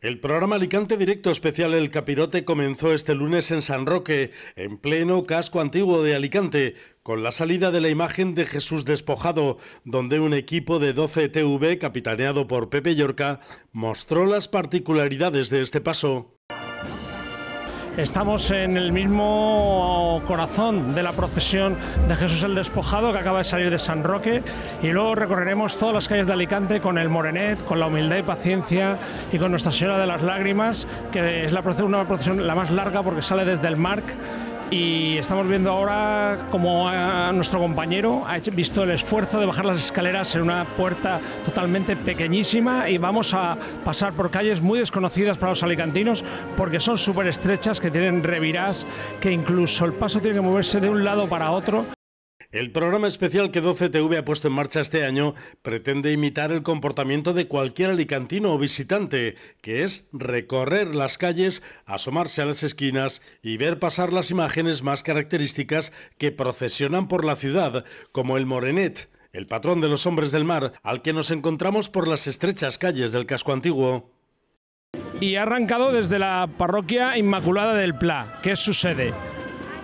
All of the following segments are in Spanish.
El programa Alicante Directo Especial El Capirote comenzó este lunes en San Roque, en pleno casco antiguo de Alicante, con la salida de la imagen de Jesús despojado, donde un equipo de 12 TV, capitaneado por Pepe Llorca, mostró las particularidades de este paso. Estamos en el mismo corazón de la procesión de Jesús el Despojado que acaba de salir de San Roque y luego recorreremos todas las calles de Alicante con el Morenet, con la humildad y paciencia y con Nuestra Señora de las Lágrimas, que es la procesión, una procesión la más larga porque sale desde el Marc y estamos viendo ahora como nuestro compañero ha visto el esfuerzo de bajar las escaleras en una puerta totalmente pequeñísima y vamos a pasar por calles muy desconocidas para los alicantinos porque son súper estrechas, que tienen revirás, que incluso el paso tiene que moverse de un lado para otro. El programa especial que 12TV ha puesto en marcha este año pretende imitar el comportamiento de cualquier alicantino o visitante, que es recorrer las calles, asomarse a las esquinas y ver pasar las imágenes más características que procesionan por la ciudad, como el Morenet, el patrón de los hombres del mar, al que nos encontramos por las estrechas calles del casco antiguo. Y ha arrancado desde la parroquia Inmaculada del Pla, que es su sede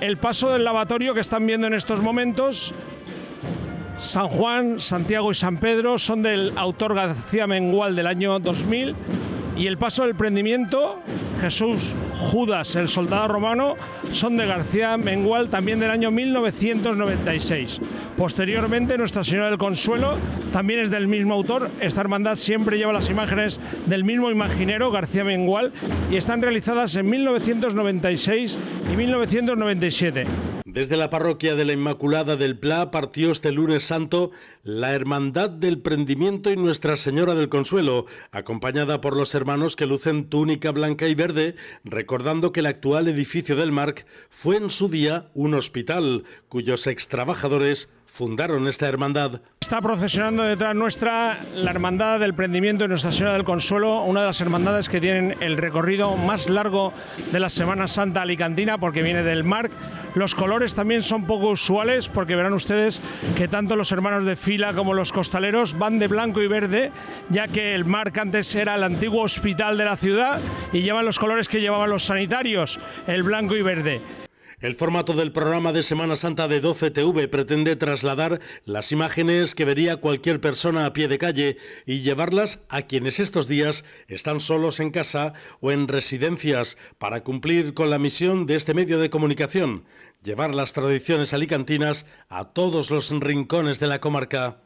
el paso del lavatorio que están viendo en estos momentos. San Juan, Santiago y San Pedro son del autor García Mengual del año 2000 y el paso del prendimiento, Jesús, Judas, el soldado romano, son de García Mengual también del año 1996. Posteriormente, Nuestra Señora del Consuelo también es del mismo autor. Esta hermandad siempre lleva las imágenes del mismo imaginero, García Mengual, y están realizadas en 1996 y 1997. Desde la parroquia de la Inmaculada del Pla partió este lunes santo la Hermandad del Prendimiento y Nuestra Señora del Consuelo, acompañada por los hermanos que lucen túnica blanca y verde, recordando que el actual edificio del Marc fue en su día un hospital, cuyos extrabajadores fundaron esta hermandad. Está procesionando detrás nuestra la Hermandad del Prendimiento de Nuestra Señora del Consuelo, una de las hermandades que tienen el recorrido más largo de la Semana Santa Alicantina porque viene del Marc. Los colores también son poco usuales porque verán ustedes que tanto los hermanos de fila como los costaleros van de blanco y verde, ya que el Marc antes era el antiguo hospital de la ciudad y llevan los colores que llevaban los sanitarios, el blanco y verde. El formato del programa de Semana Santa de 12TV pretende trasladar las imágenes que vería cualquier persona a pie de calle y llevarlas a quienes estos días están solos en casa o en residencias para cumplir con la misión de este medio de comunicación, llevar las tradiciones alicantinas a todos los rincones de la comarca.